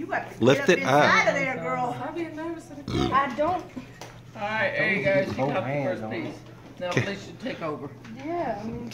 You got to Lift get it up Out of there, girl. I'll be nervous at the I don't. All right, there you go. She got the first piece. Now please, Felicia take over. Yeah, I mean.